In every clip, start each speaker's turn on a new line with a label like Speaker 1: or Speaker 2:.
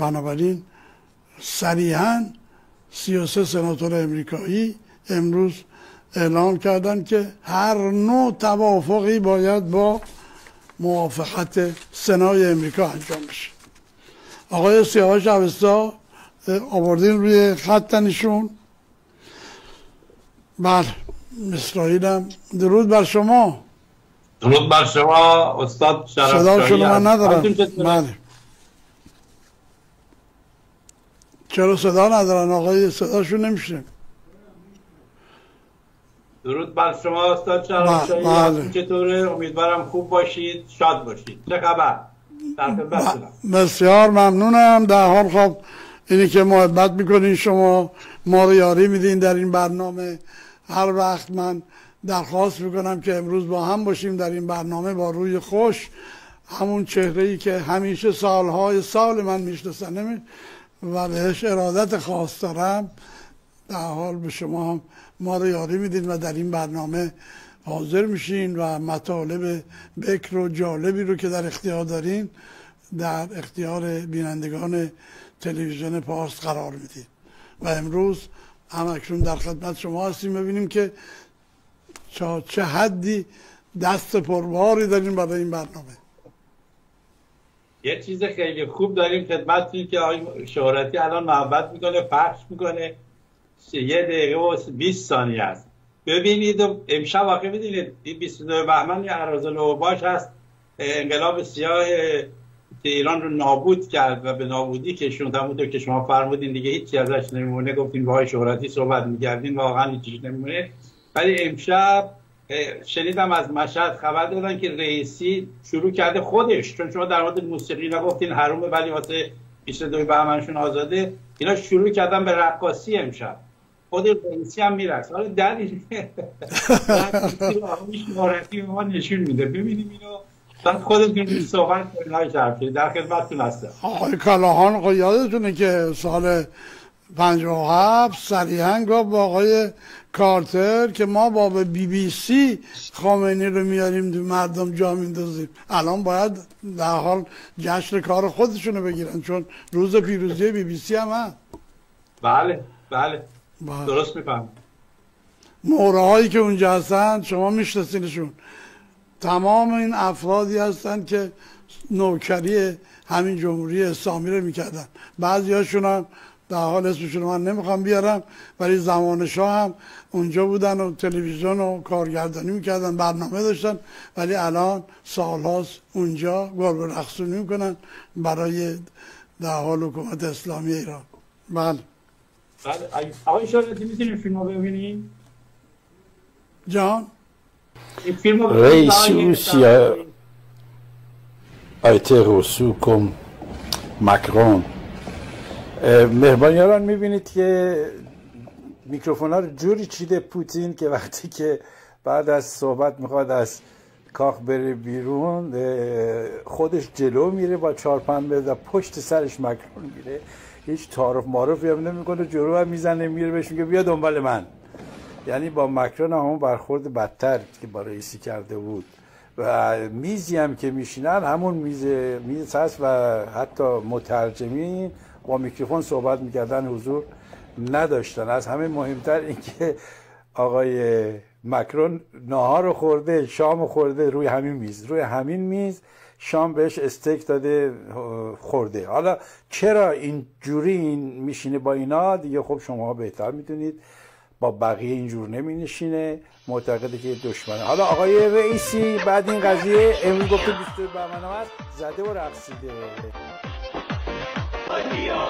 Speaker 1: بنابراین صریحا 33 سناتور امریکایی امروز اعلان کردن که هر نوع توافقی باید با موافقت سنای امریکا انجام بشه. آقای سیاوش اوستا آوردین روی خطنشون بله اسرائیل هم درود بر شما.
Speaker 2: درود بر شما استاد شرف
Speaker 1: صدا شما من ندارم. بله. چرا صدا ندارن آقای صداشون نمیشه
Speaker 2: درود بر شما استاد بله. چطوره امیدوارم خوب باشید شاد باشید. چه خبر؟
Speaker 1: بسیار ممنونم. در حال خب اینی که محبت می‌کنین شما ما رو یاری میدین در این برنامه. هر وقت من درخواست می‌کنم که امروز با هم باشیم در این برنامه با روی خوش. همون چهره ای که همیشه سالهای سال من میشناسنم و بهش ارادت خاص دارم. در حال به شما ما رو یاری میدین و در این برنامه حاضر میشین و مطالب بکر و جالبی رو که در اختیار دارین در اختیار بینندگان تلویزیون پارس قرار میدین. و امروز هم اکنون در خدمت شما هستیم ببینیم که چه حدی دست پرباری داریم برای این برنامه.
Speaker 2: یه چیز خیلی خوب داریم خدمت که آقای شهرتی الان محبت می‌کنه پخش می‌کنه. یه دقیقه و 20 ثانیه است. ببینید امشب واقع می‌دونید این 22 بهمن یه عرازل باش هست. انقلاب سیاه که ایران رو نابود کرد و به نابودی کشوند. همونطور که شما فرمودین دیگه هیچی ازش نمیمونه گفتین با شهرتی صحبت می‌کردین واقعا هیچیش نمیمونه ولی امشب شنیدم از مشهد خبر دادن که رئیسی شروع کرده خودش چون شما در مورد موسیقی نگفتین حرومه ولی واسه 22 بهمنشون آزاده اینا شروع کردن به رقاصی امشب. خود رئیسی هم میرقص حالا در این ما نشون میده. ببینیم اینو. بعد خودتون صحبت کنید های در خدمتتون هستم.
Speaker 1: آقای کلاهان یادتونه که سال 57 صریحا گفت با آقای کارتر که ما با به بی بی سی خامنی رو میاریم دو مردم جا میندازیم. الان باید در حال جشن کار خودشونو بگیرن چون روز پیروزی بی بی سی هم هست.
Speaker 2: بله بله. بله. درست میفهم
Speaker 1: موره هایی که اونجا هستن شما میشناسینشون. تمام این افرادی هستن که نوکری همین جمهوری اسلامی رو می‌کردن. بعضی هاشون هم در حال اسمشون من نمی‌خوام بیارم ولی زمان شاه هم اونجا بودن و تلویزیون و کارگردانی می‌کردن برنامه داشتن ولی الان سالهاست اونجا گربه رقصونی می‌کنن برای در حال حکومت اسلامی ایران. بله.
Speaker 2: بله. آقای شاهدی می‌تونیم فیلم رو ببینیم
Speaker 1: جان؟
Speaker 2: فیلم رو
Speaker 3: رئیس روسیه. آیته روسو مهربان می‌بینید که میکروفون ها رو جوری چیده پوتین که وقتی که بعد از صحبت می‌خواد از کاخ بره بیرون خودش جلو میره با چهار پنبه و پشت سرش مکرون میره هیچ تعارف معرفی هم نمی‌کنه جلو هم می‌زنه میره بهش میگه بیا دنبال من. یعنی با مکرون همون برخورد بدتر که با رئیسی کرده بود. و میزی هم که میشینن همون میز میز هست و حتی مترجمین با میکروفون صحبت می‌کردن حضور نداشتن. از همه مهمتر اینکه آقای مکرون ناهار خورده شام خورده روی همین میز. روی همین میز شام بهش استیک داده خورده. حالا چرا این جوری این میشینه با اینا؟ دیگه خب شما بهتر می‌دونید. با بقیه اینجور نمی نشینه معتقده که دشمنه. حالا آقای رئیسی بعد این قضیه امروز گفته 22 بهمن زده و رقصیده. نیا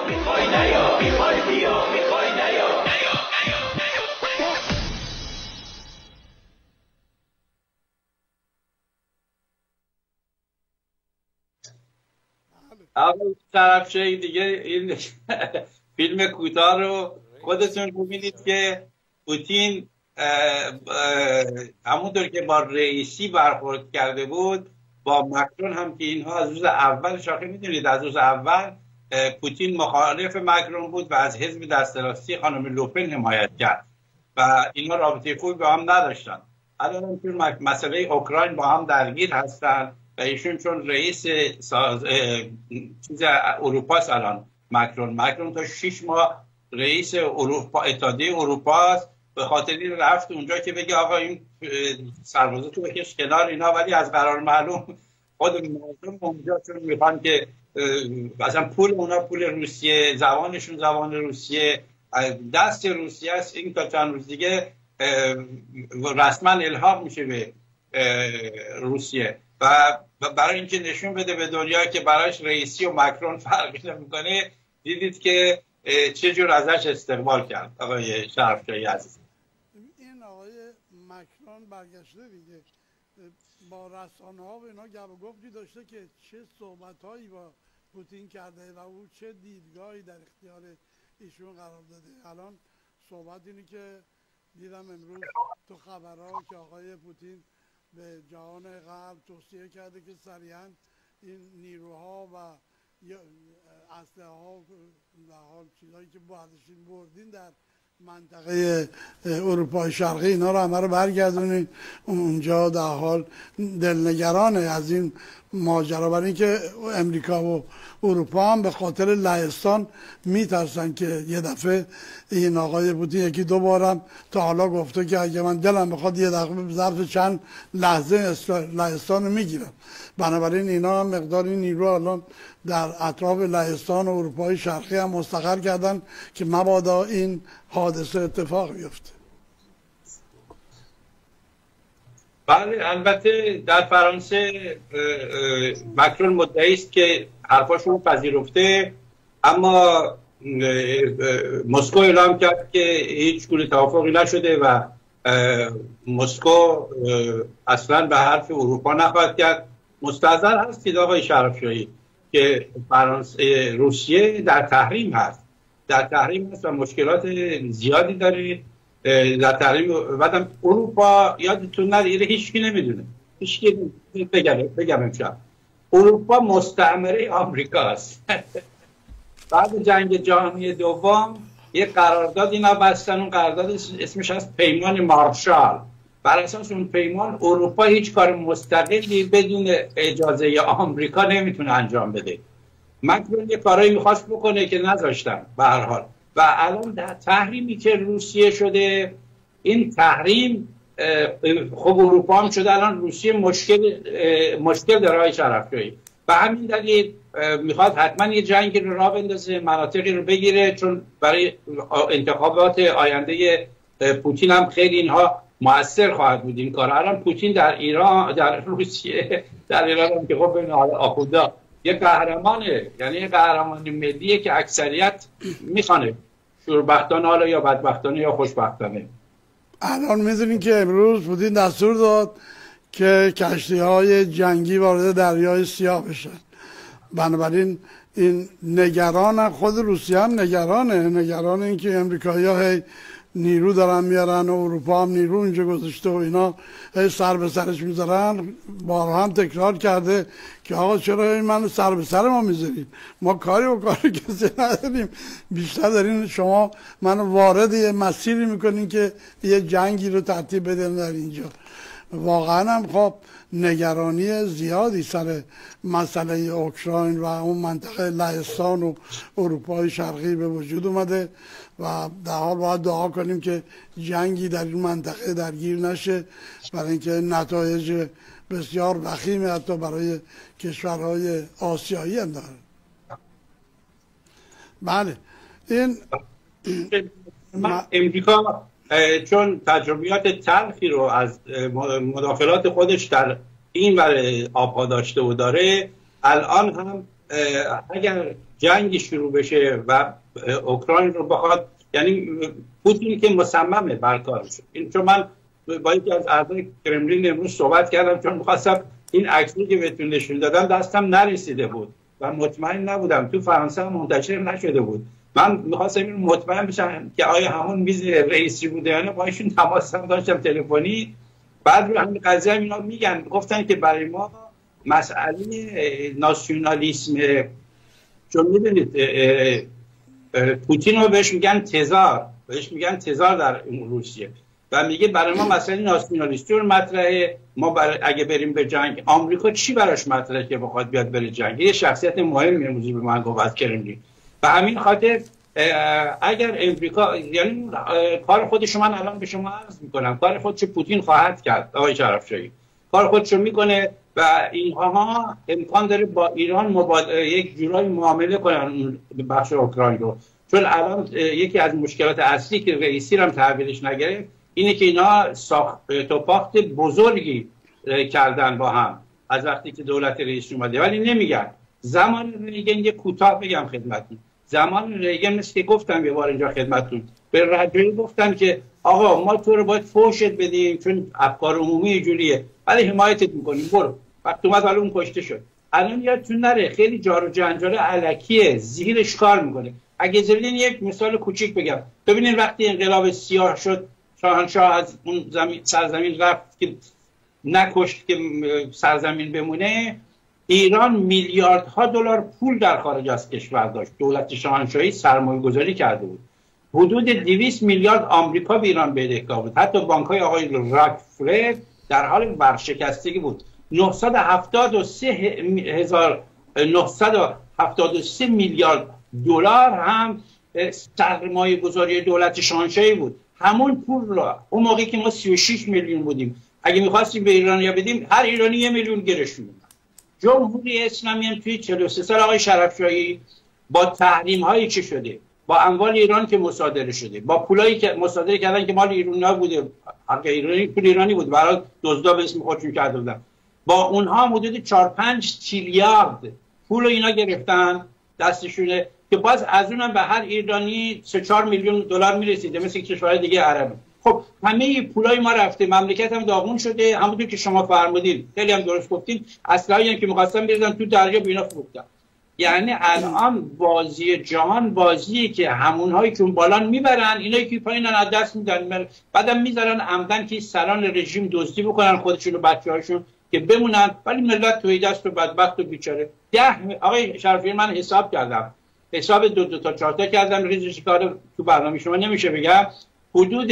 Speaker 2: طرف دیگه این فیلم کوتاه رو خودتون ببینید که پوتین همونطور که با رئیسی برخورد کرده بود با مکرون هم که اینها از روز اول شاخه می‌دونید از روز اول پوتین مخالف مکرون بود و از حزب دست راستی خانم لوپن حمایت کرد و اینها رابطه خوبی با هم نداشتن. الان مسئله اوکراین با هم درگیر هستن و ایشون چون رئیس ساز... چیز اروپا الان مکرون. مکرون تا شیش ماه رئیس اروپا اتحادیه اروپا است. به خاطر این رفت اونجا که بگه آقا این سربازا تو بکش کنار اینا ولی از قرار معلوم خود مردم اونجا چون می‌خوان که مثلا پول اونا پول روسیه زبانشون زبان روسیه. دست روسیه است. این تا چند روز دیگه رسما الحاق میشه به روسیه. و برای اینکه نشون بده به دنیا که برایش رئیسی و مکرون فرقی نمی‌کنه دیدید که چه جور ازش استقبال کرد آقای شرفجایی عزیز.
Speaker 1: این آقای مکرون برگشته دیگه. با رسانه ها و اینا گپ و گفتی داشته که چه صحبت هایی با پوتین کرده و او چه دیدگاهی در اختیار ایشون قرار داده. الان صحبت اینه که دیدم امروز تو خبرها که آقای پوتین به جهان غرب توصیه کرده که سریعا این نیروها و اسلحه ها و حال چیزهایی که بردین در منطقه اروپای شرقی اینا رو همه رو برگردونین. اونجا در حال دلنگرانه. از این ماجرا برای اینکه امریکا و اروپا هم به خاطر لهستان میترسن که یه دفعه این آقای بودی یکی دو بارم تا حالا گفته که اگه من دلم بخواد یه دفعه ظرف چند لحظه لهستان رو می‌گیرم. بنابراین اینا هم مقدار این نیرو الان در اطراف لهستان و اروپای شرقی هم مستقر کردن که مبادا این حادثه اتفاق بیفته.
Speaker 2: بله البته در فرانسه مکرون مدعی است که حرفاشون پذیرفته اما مسکو اعلام کرد که هیچ گونه توافقی نشده و مسکو اصلا به حرف اروپا نخواهد کرد. مستظر هستید آقای شرفشاهی؟ که فرانسه روسیه در تحریم هست. در تحریم هست و مشکلات زیادی داره. در تحریم بعدم اروپا یادتون نره هیچ کی نمی‌دونه. هیچ بگم بگم امشب. اروپا مستعمره آمریکا است. بعد جنگ جهانی دوم یه قرارداد اینا بستن. اون قرارداد اسمش از پیمان مارشال. بر اساس اون پیمان اروپا هیچ کار مستقلی بدون اجازه آمریکا نمی‌تونه انجام بده. مکرون یه کارایی می‌خواست بکنه که نذاشتن به هر حال. و الان در تحریمی که روسیه شده این تحریم خب اروپا هم شده الان روسیه مشکل مشکل داره های شرفجایی و همین دلیل می‌خواد حتما یه جنگی رو را بندازه مناطقی رو بگیره چون برای انتخابات آینده پوتین هم خیلی اینها موثر خواهد بود این کار. الان پوتین در ایران در روسیه در ایران که خب بین آخودا یه قهرمانه. یعنی یه قهرمان ملیه که اکثریت می‌خوانه. شوربختانه حالا یا بدبختانه یا خوشبختانه.
Speaker 1: الان می‌دونین که امروز پوتین دستور داد که کشتی های جنگی وارد دریای سیاه بشن. بنابراین این نگران خود روسیه هم نگرانه. نگران اینکه امریکایی ها نیرو دارن میارن و اروپا هم نیرو اینجا گذاشته و اینا. سر به سرش می‌ذارن. بارها هم تکرار کرده که آقا چرا این من سر به سر ما می‌ذاریم ما کاری و کاری کسی نداریم. بیشتر دارین شما من وارد یه مسیری می‌کنین که یه جنگی رو ترتیب بدن در اینجا. واقعا هم خب نگرانی زیادی سر مسئله اوکراین و اون منطقه لهستان و اروپای شرقی به وجود اومده و در حال باید دعا کنیم که جنگی در این منطقه درگیر نشه برای اینکه نتایج بسیار وخیم حتی برای کشورهای آسیایی هم داره. بله این
Speaker 2: امریکا چون تجربیات تلخی رو از مداخلات خودش در این ور آبها داشته و داره الان هم اگر جنگی شروع بشه و اوکراین رو بخواد یعنی پوتین که مصممه بر کارش این چون من با یکی از اعضای کرملین امروز صحبت کردم چون می‌خواستم این عکسی که بهتون نشون دادم دستم نرسیده بود و مطمئن نبودم. تو فرانسه هم منتشر نشده بود. من می‌خواستم این مطمئن بشم که آیا همون میز رئیسی بوده یا نه با ایشون تماس هم داشتم تلفنی. بعد رو همین قضیه اینا میگن گفتن که برای ما مسئله ناسیونالیسم چون می‌دونید پوتین رو بهش میگن تزار بهش میگن تزار در روسیه. و میگه برای ما مسئله ناسیونالیستی رو مطرحه ما برای اگه بریم به جنگ آمریکا چی براش مطرحه که بخواد بیاد بره جنگ؟ یه شخصیت مهم امروزی به من گفت کرملین. به همین خاطر اگر امریکا یعنی کار خودش من الان به شما عرض می‌کنم. کار خودش پوتین خواهد کرد آقای شرفشاهی. کار خودشو می‌کنه و اینها امکان داره با ایران مباد... یک جورایی معامله کنن بخش اوکراین رو. چون الان یکی از مشکلات اصلی که رئیسی هم تحویلش نگرفت اینه که اینا ساخت توپاخت بزرگی کردن با هم از وقتی که دولت رئیس اومده. ولی نمیگن. زمان ریگن یه کوتاه بگم خدمتتون. زمان ریگن مثل که گفتم یه بار اینجا خدمتتون. به رجایی گفتن که آقا ما تو رو باید فوشت بدیم چون افکار عمومی جوریه. ولی حمایتت می‌کنیم. برو. وقت اومد ولی اون کشته شد. الان یادتون نره خیلی جار و جنجال علکیه. زیرش کار می‌کنه. اگه زمین یک مثال کوچیک بگم. ببینید وقتی انقلاب سیاه شد شاهنشاه از اون زمین سرزمین رفت که نکشت که سرزمین بمونه ایران میلیاردها دلار پول در خارج از کشور داشت. دولت شاهنشاهی سرمایه گذاری کرده بود. حدود 200 میلیارد آمریکا به ایران بدهکار بود. حتی بانک های آقای راکفلر در حال ورشکستگی بود. 973 هزار 973 میلیارد دلار هم سرمایه گذاری دولت شاهنشاهی بود. همون پول را اون موقعی که ما 36 میلیون بودیم. اگه می‌خواستیم به ایرانیا بدیم هر ایرانی یه میلیون گرش میدیم جمهوری اسلامی هم توی 43 سال آقای شرفشاهی با تحریم هایی که شده؟ با اموال ایران که مصادره شده. با پولایی که مصادره کردن که مال ایرانی بوده. حق ایرانی پول ایرانی بود. برای دزدا به اسم خودشون کرده بودن. با اونها حدود 4 5 تریلیارد پول اینا گرفتن. دستشونه که باز از اونم به هر ایرانی 3 4 میلیون دلار می‌رسیده. مثل کشورهای دیگه عربی خب همه پولای ما رفته مملکت هم داغون شده همونطور که شما فرمودین. خیلی هم درست گفتین. اصلا که می‌خواستن بریزن تو دریا بینا فروختن. یعنی الان بازی جهان بازی که همونهایی که اون بالان می‌برن اینایی که پایین از دست میدن بعدم می‌ذارن عمدن که سران رژیم دزدی بکنن خودشون و بچه‌هاشون که بمونن. ولی ملت توی دست و بدبخت و بیچاره. ده آقای شرفی من حساب کردم. حساب دو دو تا چهار تا کردم. ریزش کار تو برنامه شما نمیشه بگم. حدود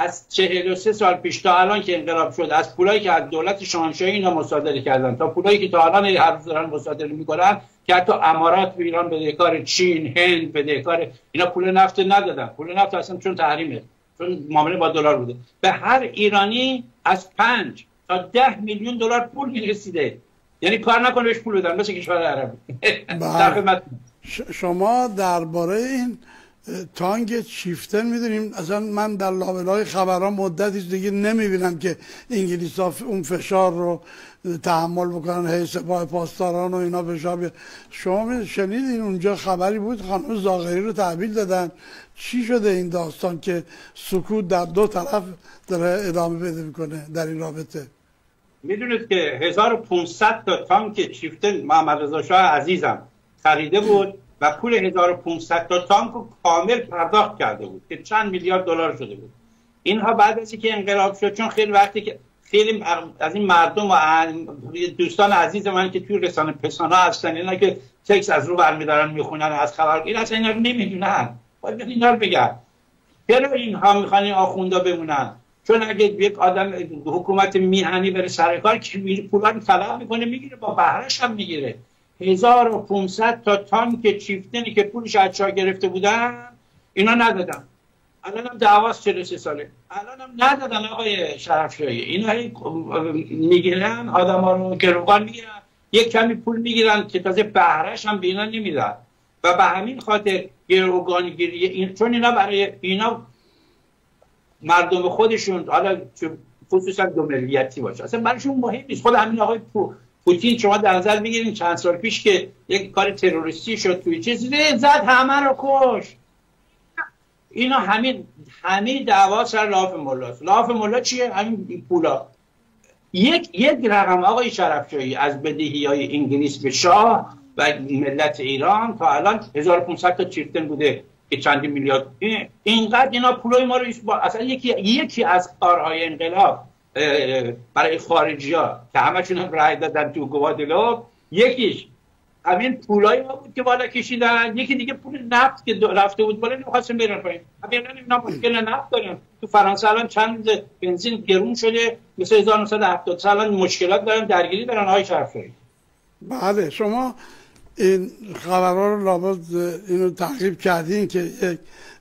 Speaker 2: از 43 سال پیش تا الان که انقلاب شد از پولایی که از دولت شاهنشاهی اینا مصادره کردن تا پولایی که تا الان هر روز دارن مصادره می‌کنن که حتی امارات به ایران بدهکار چین هند بدهکار اینا پول نفت ندادن. پول نفت اصلا چون تحریمه چون معامله با دلار بوده. به هر ایرانی از پنج تا ده میلیون دلار پول می‌رسیده. یعنی کار نکنه بهش پول بدن مثل کشور عربی.
Speaker 1: بله. شما درباره این تانگ چیفتن می‌دونیم. اصلا من در لابلای خبران مدتی دیگه نمی‌بینم که انگلیس ها اون فشار رو تحمل بکنن هی سپاه پاسداران و اینا فشار شما شنیدین اونجا خبری بود؟ خانم زاغری رو تحویل دادن. چی شده این داستان که سکوت در دو طرف داره ادامه بده می‌کنه در این رابطه؟
Speaker 2: می‌دونید که 1500 تا تانک چیفتن محمد رضا شاه عزیزم خریده بود. و پول 1500 تا تانک رو کامل پرداخت کرده بود که چند میلیارد دلار شده بود. اینها بعد از اینکه انقلاب شد چون خیلی وقتی که خیلی از این مردم و دوستان عزیز من که توی رسانه پسانا هستن اینا که تکس از رو برمیدارن می‌خونن از خبر این اصلا اینا رو نمی‌دونن. باید اینا رو بگم. چرا اینها می‌خوان این آخوندا بمونن؟ چون اگه یک آدم حکومت میهنی بره سر کار پولا رو طلب می‌کنه می‌گیره با بهرش هم می‌گیره. 1500 تا تانک چیفتنی که پولش از گرفته بودن اینا ندادن. الان هم دعواست 43 ساله. الان هم ندادن آقای شرفشاهی. اینا می‌گیرن آدم ها رو گروگان می‌گیرن. یک کمی پول می‌گیرن که تازه بهرش هم به اینا نمیدن. و به همین خاطر گروگان گیری این چون اینا برای اینا مردم خودشون حالا خصوصا دو ملیتی باشه. اصلا برایشون مهم نیست. خود همین آقای پوتین شما در نظر می‌گیرین چند سال پیش که یک کار تروریستی شد توی چیز زد همه رو کش اینا همین همین دعوا سر لاف ملاست. لاف ملا چیه؟ همین پولا. یک یک رقم آقای شرفشاهی از بدهی های انگلیس به شاه و ملت ایران تا الان 1500 تا چیرتن بوده که چندی میلیارد اینقدر اینا پولای ما رو اصلا یکی یکی از کارهای انقلاب برای خارجی ها که همشون هم رای دادن تو گوادلوپ یکیش همین پولای ما بود که بالا کشیدن. یکی دیگه پول نفت که رفته بود بالا نمی‌خواستم برن پایین. همین اینا مشکل نفت دارن تو فرانسه الان چند بنزین گرون شده؟ مثل 1970 الان مشکلات دارن درگیری دارن های شرفی
Speaker 1: بله شما این خبرها رو لابد اینو تعقیب کردین که یک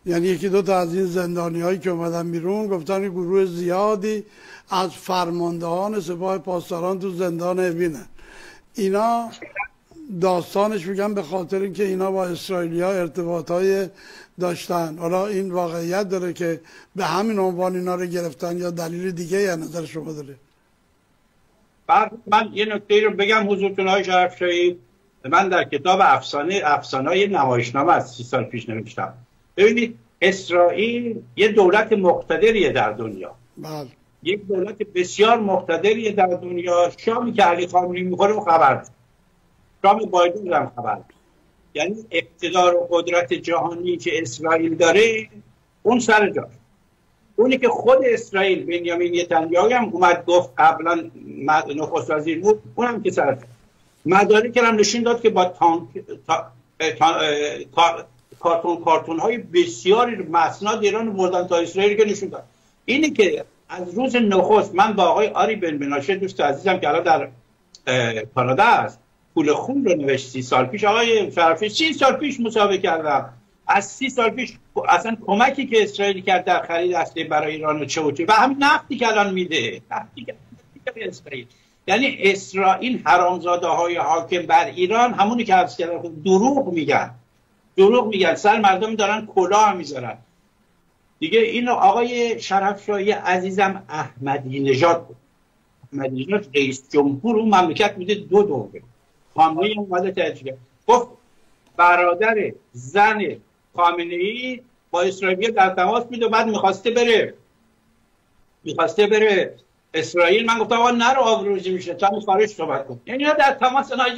Speaker 1: یعنی یکی دو تا از این زندانی هایی که اومدن بیرون گفتن گروه زیادی از فرماندهان سپاه پاسداران تو زندان اوینن. اینا داستانش میگن به خاطر اینکه اینا با اسرائیلیا ارتباط های داشتن. حالا این واقعیت داره که به همین عنوان اینا رو گرفتن یا دلیل دیگه یا نظر شما داره؟
Speaker 2: بعد من یه نکته رو بگم حضورتون های شرف من در کتاب افسانه افسانه نمایشنامه از سی سال پیش نوشتم. ببینید اسرائیل یه دولت مقتدریه در دنیا.
Speaker 1: بله.
Speaker 2: یک دولت بسیار مقتدریه در دنیا. شامی که علی خامنه‌ای می‌خوره و خبر شام بایدن هم خبر یعنی اقتدار و قدرت جهانی که اسرائیل داره اون سر جاش اونی که خود اسرائیل بنیامین نتانیاهو هم اومد گفت قبلا نخست وزیر بود اونم که سر مدارک هم نشون داد که با تانک کارتون کارتون های بسیاری مسناد ایران بردن تا اسرائیل که نشون داد. اینی که از روز نخست من با آقای آری بن بناشه دوست عزیزم که الان در کانادا است پول خون رو نوشت سی سال پیش آقای شرفی سی سال پیش مسابقه کردم. از سی سال پیش اصلا کمکی که اسرائیل کرد در خرید اصلی برای ایران و چه و چه. و همین نفتی که الان میده. نفتی که اسرائیل. یعنی اسرائیل حرامزاده های حاکم بر ایران همونی که عرض کردم دروغ میگن. دروغ میگن. سر مردم دارن کلاه می‌ذارن. دیگه اینو آقای شرفشاهی عزیزم احمدی نژاد بود. احمدی نژاد رئیس جمهور اون مملکت بوده دو دوره. خامنه اومده تحجیه گفت برادر زن خامنه ای با اسرائیل در تماس میده بعد می‌خواسته بره. می‌خواسته بره. اسرائیل من گفتم آقا نرو آبروزی میشه تا خارج صحبت کن. یعنی در تماس نای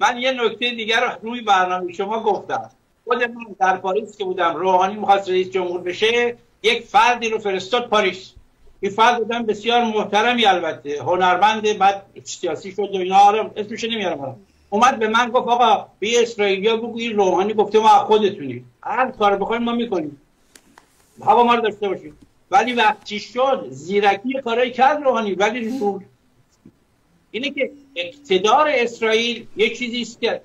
Speaker 2: من یه نکته دیگر رو روی برنامه شما گفتم. خود من در پاریس که بودم روحانی می‌خواست رئیس جمهور بشه یک فردی رو فرستاد پاریس. این فرد بودن بسیار محترمی البته هنرمند بعد سیاسی شد و اینا. آره اسمش نمیارم اومد به من گفت آقا بی اسرائیلیا بگو این روحانی گفته ما خودتونی هر کار بخوایم ما می‌کنیم. هوا ما رو داشته باشیم. ولی وقتی شد زیرکی کارایی کرد روحانی ولی رو اینه که اقتدار اسرائیل یک چیزی است که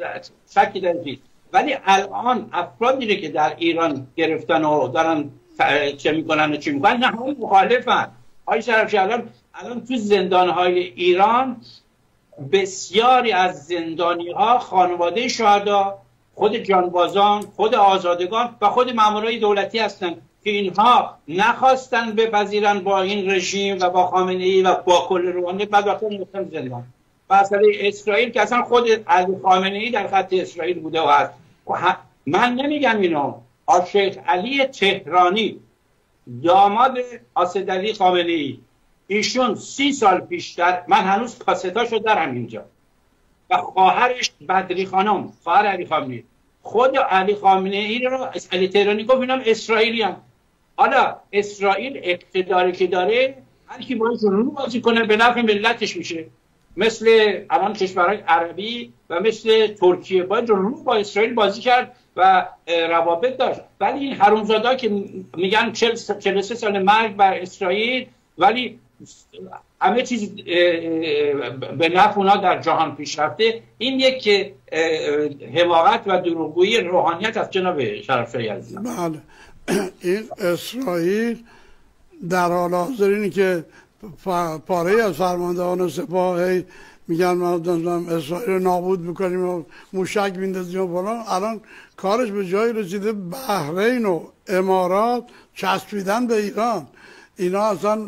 Speaker 2: شکی در ولی الان افرادی که در ایران گرفتن و دارن چه می‌کنن و چی می‌کنن نه هم مخالفن. شرفشی الان الان تو زندان های ایران بسیاری از زندانی ها خانواده شهدا خود جانبازان خود آزادگان و خود مامورای دولتی هستند که اینها نخواستن بپذیرن با این رژیم و با خامنه ای و با کل روحانی بعد وقتا میفتن زندان. مسئله اسرائیل که اصلا خود علی خامنه ای در خط اسرائیل بوده و هست. من نمیگم اینو. آشیخ علی تهرانی داماد آسدلی خامنه ای ایشون سی سال پیشتر من هنوز کاستاشو دارم اینجا. و خواهرش بدری خانم خواهر علی خامنه خود علی خامنه ای رو علی تهرانی گفت اینم اسرائیلی هم حالا اسرائیل اقتداری که داره هر کی باید رو بازی کنه به نفع ملتش میشه. مثل الان کشورهای عربی و مثل ترکیه باید رو با اسرائیل بازی کرد و روابط داشت. ولی این حرومزادا که میگن 43 سال مرگ بر اسرائیل ولی همه چیز به نفع اونا در جهان پیش رفته. این یک حماقت و دروغگویی روحانیت از جناب شرفشاهی عزیزم.
Speaker 1: بله. این اسرائیل در حال حاضر اینه که پاره از فرماندهان سپاه میگن ما اسرائیل نابود می‌کنیم و موشک میندازیم و فلان. الان کارش به جایی رسیده بحرین و امارات چسبیدن به ایران. اینا اصلا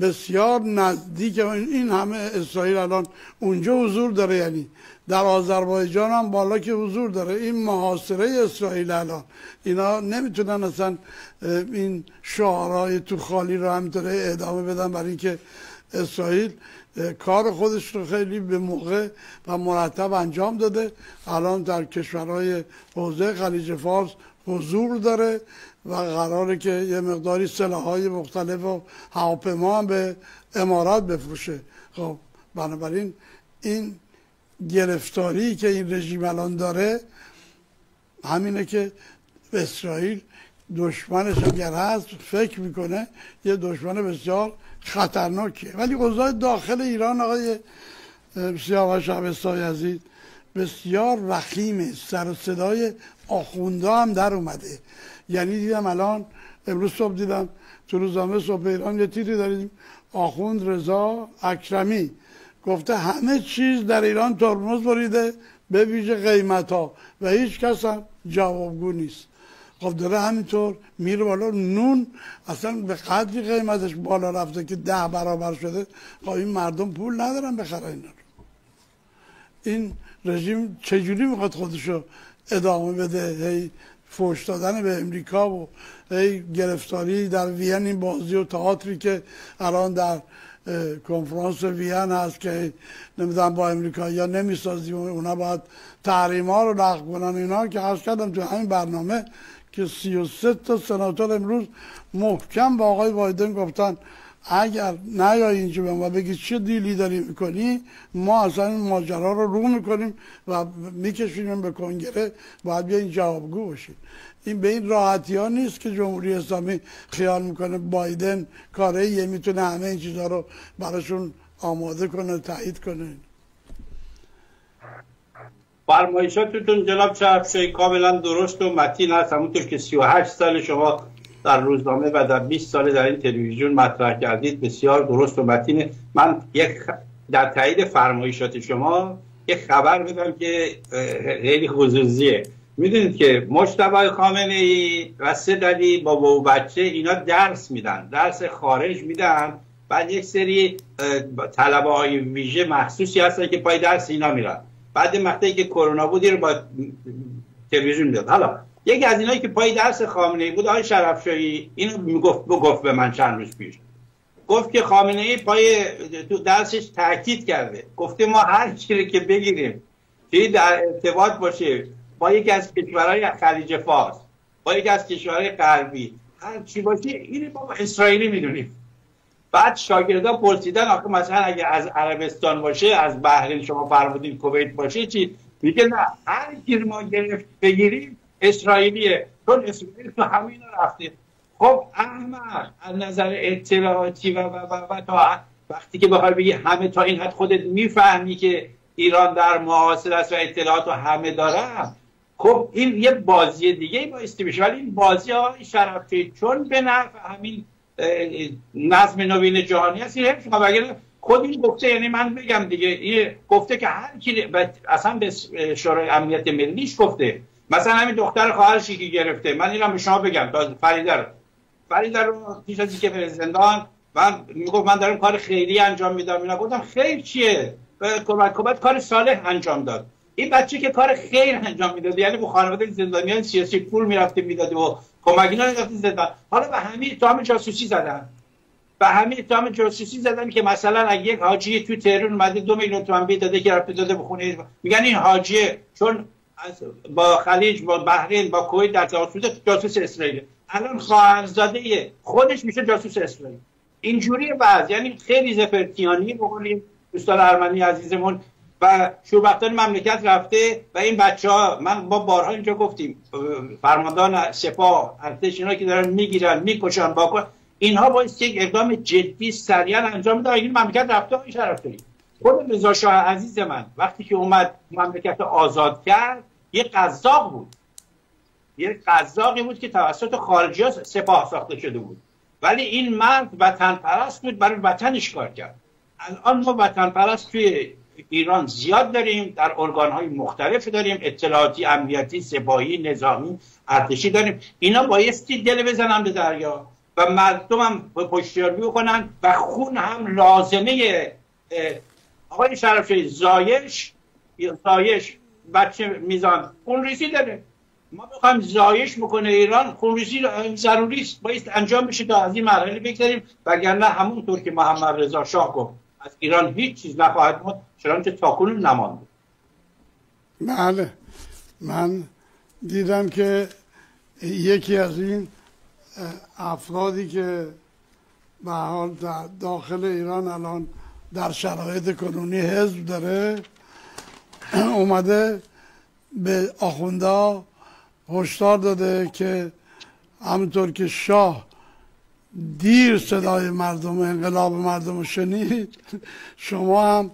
Speaker 1: بسیار نزدیک این همه اسرائیل الان اونجا حضور داره یعنی در آذربایجان هم بالا که حضور داره. این محاصره اسرائیل الان. اینا نمی‌تونن اصلا این شعارهای تو خالی رو همینطوره ادامه بدن برای اینکه اسرائیل کار خودش رو خیلی به موقع و مرتب انجام داده. الان در کشورهای حوزه خلیج فارس حضور داره و قراره که یه مقداری های مختلف و هواپیما هم به امارات بفروشه. خب بنابراین این گرفتاری که این رژیم الان داره همینه که اسرائیل دشمنش اگر هست فکر می‌کنه یه دشمن بسیار خطرناکیه. ولی اوضاع داخل ایران آقای سیاوش عزیز بسیار وخیمه سر و صدای آخونده هم در اومده. یعنی دیدم الان امروز صبح دیدم تو روزنامه صبح ایران یه تیری داریم. آخوند رضا اکرمی گفته همه چیز در ایران ترمز بریده به ویژه قیمت ها و هیچ کس هم جوابگو نیست. خب داره همینطور میره بالا. نون اصلا به قدری قیمتش بالا رفته که ده برابر شده. خب این مردم پول ندارن بخرن این رژیم چجوری می‌خواد خودشو ادامه بده. هی فوش دادن به امریکا و هی گرفتاری در وین این بازی و تئاتری که الان در کنفرانس وین هست که نمی‌دونم با امریکا یا نمی‌سازیم اونا باید تحریم ها رو لغو کنن. اینا که حس کردم تو همین برنامه که سی و تا سناتور امروز محکم با آقای بایدن گفتن اگر نیایی اینجا به ما بگید چه دیلی داری می‌کنی ما اصلا این ماجرا رو رو می‌کنیم و می‌کشیم به کنگره. باید این جوابگو باشید این به این راحتی ها نیست که جمهوری اسلامی خیال می‌کنه بایدن کاره یه می‌تونه همه این چیزها رو براشون آماده کنه تایید کنه.
Speaker 2: فرمایشاتتون جناب چرفشایی کاملا درست و متین هست. همونطور که 38 سال شما در روزنامه و در 20 سال در این تلویزیون مطرح کردید. بسیار درست و متینه من یک در تایید فرمایشات شما یک خبر بدم که خیلی خصوصیه. می‌دونید که مجتبی خامنه ای و سه با بابا بچه اینا درس میدن درس خارج میدن. بعد یک سری طلبه های ویژه مخصوصی هستن که پای درس اینا میرن. بعد مقطعی که کرونا بود رو با تلویزیون می‌داد. حالا یکی از اینایی که پای درس خامنه ای بود آقای شرفشاهی اینو می‌گفت گفت به من چند روز پیش. گفت که خامنه ای پای تو درسش تاکید کرده. گفته ما هر چیزی که بگیریم که در ارتباط باشه با یکی از کشورهای خلیج فارس با یکی از کشورهای غربی هر چی باشه اینو با اسرائیلی می‌دونیم. بعد شاگردا پرسیدن آخه مثلا اگه از عربستان باشه از بحرین شما فرمودین کویت باشه چی؟ میگه نه هر کی ما گرفت بگیریم اسرائیلیه. چون اسرائیل تو همین رفته. خب احمد از نظر اطلاعاتی و و و, و تا وقتی که بخوای بگی همه تا این حد خودت می‌فهمی که ایران در معاصر است و اطلاعات همه دارم خب این یه بازی دیگه بایستی بشه. ولی این بازی ها شرفی چون به نفع همین نظم نوین جهانی هست این حفظ خود این گفته یعنی من بگم دیگه این گفته که هر کی اصلا به شورای امنیت ملیش گفته. مثلا همین دختر خواهرشی که گرفته. من اینم به شما بگم. فریده فریده رو پیش از به زندان من می‌گفت من دارم کار خیلی انجام میدم. اینا گفتم خیر چیه؟ کمک کار صالح انجام داد. این بچه که کار خیر انجام می‌داد یعنی به خانواده زندانیان سیاسی پول می‌رفته می‌داده و کمک اینا زندان. حالا به همین اتهام جاسوسی زدن. به همین اتهام جاسوسی زدن که مثلا اگه یک حاجی تو تهران اومده دو میلیون تومان داده که رفته داده بخونه میگن این حاجیه. چون با خلیج با بحرین با کویت در جاسوس جاسوس اسرائیل. الان خواهرزاده خودش میشه جاسوس اسرائیل. اینجوری بعض یعنی خیلی زفرتیانی بقولیم دوستان ارمنی عزیزمون. و شوربختان مملکت رفته و این بچه ها من با بارها اینجا گفتیم. فرماندان سپاه ارتش اینا که دارن می‌گیرن می‌کشن با اینها باید یک اقدام جدی سریعا انجام بده این مملکت رفته های شرف داریم خود رضا شاه عزیز من وقتی که اومد مملکت آزاد کرد یه قزاق بود. یه قزاقی بود که توسط خارجی سپاه ساخته شده بود. ولی این مرد وطن پرست بود برای وطنش کار کرد. الان ما وطن پرست توی ایران زیاد داریم در ارگان های مختلف داریم اطلاعاتی امنیتی سپاهی نظامی ارتشی داریم. اینا بایستی دل بزنن به دریا و مردم هم پشتیاری بکنن و خون هم لازمه آقای شرفی زایش زایش بچه میزان خونریزی داره. ما بخوایم زایش بکنه ایران خونریزی ضروری است. باید انجام بشه تا از این مرحله بگذاریم وگرنه همونطور که محمد رضا شاه گفت از ایران هیچ چیز نخواهد بود چنانچه تاکنون نمانده.
Speaker 1: بله. من دیدم که یکی از این افرادی که به حال داخل ایران الان در شرایط کنونی حزب داره اومده به آخونده هشدار داده که همونطور که شاه دیر صدای مردم انقلاب مردم شنید شما هم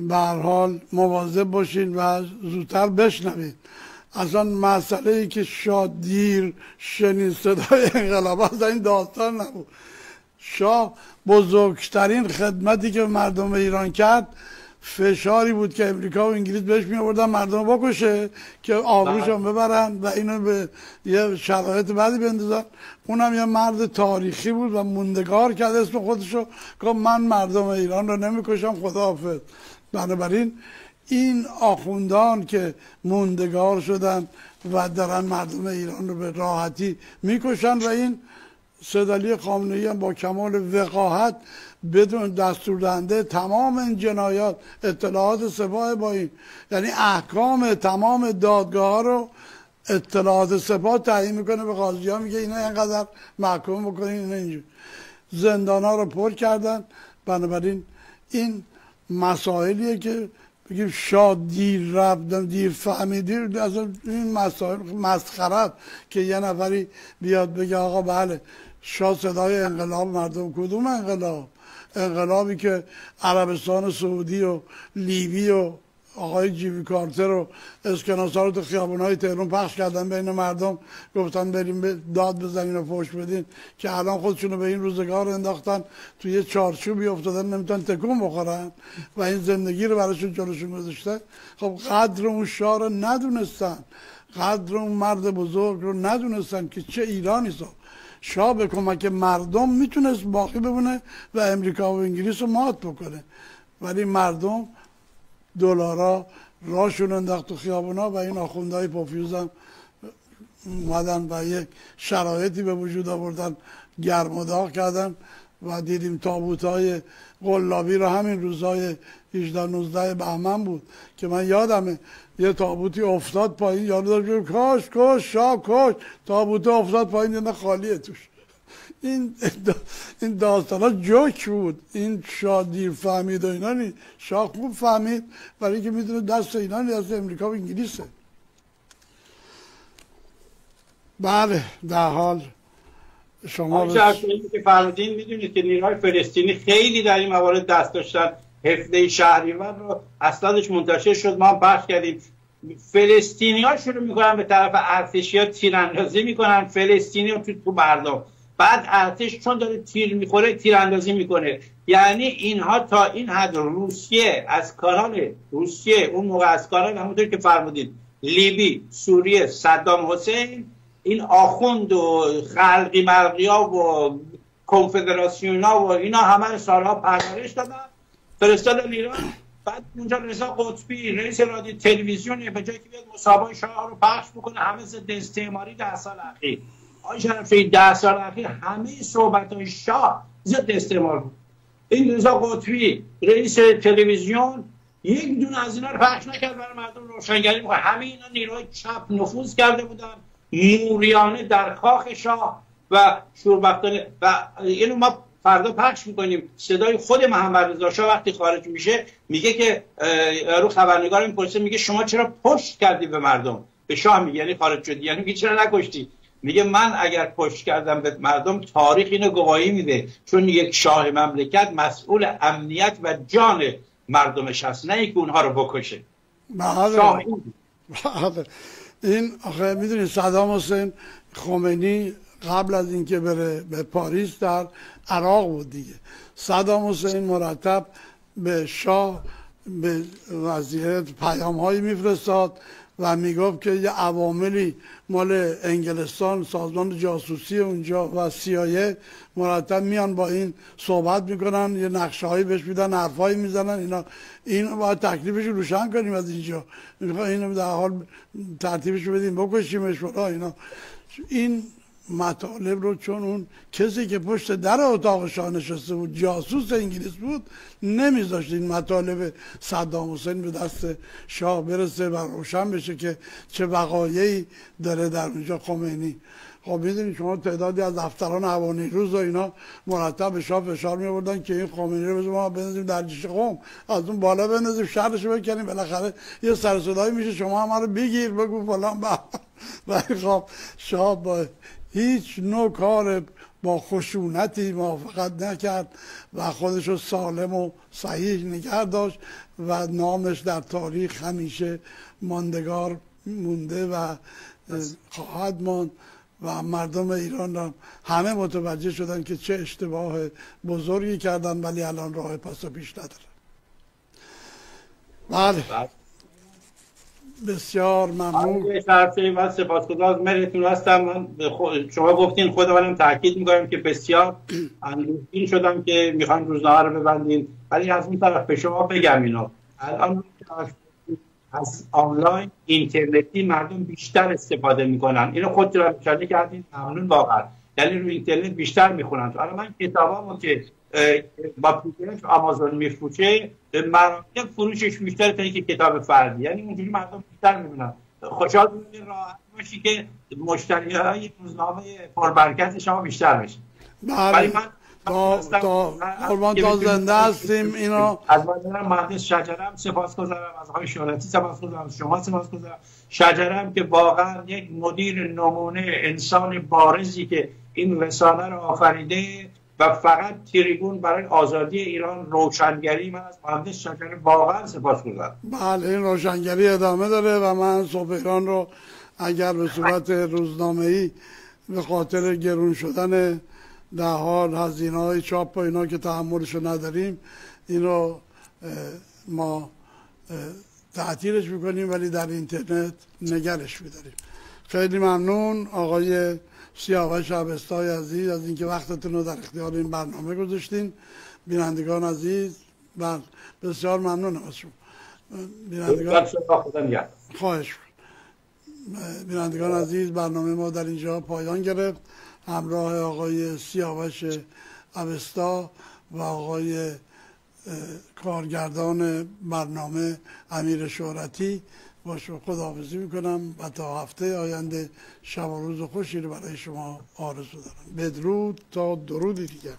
Speaker 1: به حال مواظب باشین و زودتر بشنوید. اصلا مسئله ای که شاه دیر شنید صدای انقلاب از این داستان نبود. شاه بزرگترین خدمتی که مردم ایران کرد فشاری بود که امریکا و انگلیس بهش می آوردن مردم بکشه که آبروشان بله. ببرن و اینو به یه شرایط بعدی بندازن. اونم یه مرد تاریخی بود و موندگار کرد اسم خودشو. که من مردم ایران رو نمی‌کشم خدا حافظ بنابراین این آخوندان که موندگار شدن و دارن مردم ایران رو به راحتی می‌کشن و این خامنه‌ای هم با کمال وقاحت بدون دستور دهنده تمام این جنایات اطلاعات سپاه با این یعنی احکام تمام دادگاه ها رو اطلاعات سپاه تعیین می‌کنه به قاضی ها میگه اینا اینقدر محکوم بکنین اینا اینجور. زندان ها رو پر کردن. بنابراین این مسائلیه که بگیم شاد دیر رفتم دیر فهمیدی از این مسائل مسخرت که یه نفری بیاد بگه آقا بله شاه صدای انقلاب مردم کدوم انقلاب؟ انقلابی که عربستان سعودی و لیبی و آقای جیوی کارتر و اسکناسا رو تو خیابون های تهران پخش کردن بین مردم. گفتن بریم داد بزنین و فوش بدین که الان خودشون رو به این روزگار انداختن. توی یه چارچوبی افتادن نمی‌تونن تکون بخورن. و این زندگی رو براشون جلوشون گذاشته. خب قدر اون شاه رو ندونستن. قدر اون مرد بزرگ رو ندونستن که چه ایرانی سا شاه به کمک مردم می‌تونست باقی بمونه و امریکا و انگلیس رو مات بکنه. ولی مردم دلارا راشون انداخت تو خیابونا و این آخوندهای پوفیوز هم اومدن و یک شرایطی به وجود آوردن گرم و کردن و دیدیم تابوت های قلابی رو همین روزهای 18 19 بهمن بود که من یادمه یه تابوتی افتاد پایین یاد داشت کاش کاش شاه کاش. تابوت افتاد پایین دیدن خالیه توش. این این داستان ها جوک بود. این شاه دیر فهمید و اینا نی شاه خوب فهمید برای که می‌دونه دست اینا دست امریکا و انگلیسه. بله در حال
Speaker 2: شما که فرمودین می‌دونید که نیروهای فلسطینی خیلی در این موارد دست داشتن. حفظه شهریور رو اصلادش منتشر شد. ما هم بخش کردیم. فلسطینی ها شروع می‌کنن به طرف ارتشی ها تیراندازی می‌کنن. فلسطینی ها تو, تو مردم. بعد ارتش چون داره تیر می‌خوره تیراندازی می‌کنه. یعنی اینها تا این حد روسیه از کانال روسیه اون موقع از کانال همونطور که فرمودید لیبی سوریه صدام حسین این آخوند و خلقی مرقی ها و کنفدراسیون ها و اینا همه سالها پرورش دادن. فرستاد ایران. بعد اونجا رضا قطبی رئیس رادیو تلویزیون به جایی که بیاد مسابقه شاه رو پخش بکنه همه ضد استعماری ده سال اخیر. آقای شرفی ده سال اخیر همه صحبت های شاه ضد استعمار بود. این رضا قطبی رئیس تلویزیون یک دونه از اینا رو پخش نکرد برای مردم روشنگری می‌کنه. همه اینا نیروهای چپ نفوذ کرده بودن. موریانه در کاخ شاه و شوربختانه و اینو ما فردا پخش می‌کنیم. صدای خود محمد رضا شاه وقتی خارج میشه میگه که رو خبرنگار می‌پرسه میگه شما چرا پشت کردی به مردم؟ به شاه میگه یعنی خارج شدی. یعنی میگه چرا نکشتی؟ میگه من اگر پشت کردم به مردم تاریخ اینو گواهی میده. چون یک شاه مملکت مسئول امنیت و جان مردمش هست نه اینکه اونها رو بکشه.
Speaker 1: بله. بله. این آخه می‌دونید صدام حسین خمینی قبل از اینکه بره به پاریس در عراق بود دیگه. صدام حسین مرتب به شاه به وضعیت پیام هایی میفرستاد و می‌گفت که یه عواملی مال انگلستان سازمان جاسوسی اونجا و سیایه مرتب میان با این صحبت می‌کنن یه نقشه هایی بهش میدن حرفایی می‌زنن اینا. این باید تکلیفش روشن کنیم از اینجا. می‌خواه اینو در حال ترتیبش بدیم بکشیمش اینا. این مطالب رو چون اون کسی که پشت در اتاق شاه نشسته بود جاسوس انگلیس بود نمیذاشت این مطالب صدام حسین به دست شاه برسه و روشن بشه که چه وقایعی داره در اونجا خمینی. خب می‌دونید شما تعدادی از افسران هوانی روز و اینا مرتب به شاه فشار می که این خمینی رو ما بنزیم در جیش قوم. از اون بالا بندازیم شرش بکنیم. بالاخره یه سر میشه شما هم رو بگیر بگو فلان ولی خب شاه با هیچ نوع کار با خشونتی موافقت نکرد و خودش رو سالم و صحیح نگه داشت و نامش در تاریخ همیشه ماندگار مونده و خواهد ماند و مردم ایران را همه متوجه شدن که چه اشتباه بزرگی کردن ولی الان راه پس و پیش نداره. بله. بسیار ممنون.
Speaker 2: من سپاسگزار مرتون هستم من شما گفتین خودمانم تاکید می‌کنم که بسیار اندوهگین شدم که می‌خوان روزنامه رو ببندین. ولی از این طرف به شما بگم اینو. الان از آنلاین اینترنتی مردم بیشتر استفاده می‌کنن. اینو خود را نشانه کردین. ممنون واقعا. یعنی رو اینترنت بیشتر می‌خونن. حالا من کتابامو که با پی آمازون میفروشه مراکز فروشش بیشتر تا که کتاب فردی. یعنی اونجوری مردم بیشتر می‌بینن. خوشحال راحت باشی که مشتری های روزنامه پربرکت شما بیشتر بشه
Speaker 1: بله. ولی من تا تا تا زنده هستیم اینو
Speaker 2: از مادرم مهندس شجرم سپاسگزارم از آقای شهرتی سپاسگزارم شما سپاسگزارم. شجرم که واقعا یک مدیر نمونه انسان بارزی که این رسانه رو آفریده و فقط تریبون برای آزادی ایران روشنگری من از مهندس شجر واقعا سپاسگزارم
Speaker 1: بله این روشنگری ادامه داره و من صبح ایران رو اگر به صورت روزنامه ای به خاطر گرون شدن در حال هزینه های چاپ و اینا که تحملش رو نداریم اینو ما تعطیلش می‌کنیم ولی در اینترنت نگرش میداریم. خیلی ممنون آقای سیاوش عبستای عزیز از اینکه وقتتون رو در اختیار این برنامه گذاشتین. بینندگان عزیز بله بسیار ممنون از شما.
Speaker 2: بینندگان
Speaker 1: خواهش بینندگان عزیز برنامه ما در اینجا پایان گرفت. همراه آقای سیاوش اوستا و آقای کارگردان برنامه امیر شهرتی با شما خداحافظی می‌کنم و تا هفته آینده شب و روز خوشی رو برای شما آرزو دارم. بدرود تا درودی دیگر.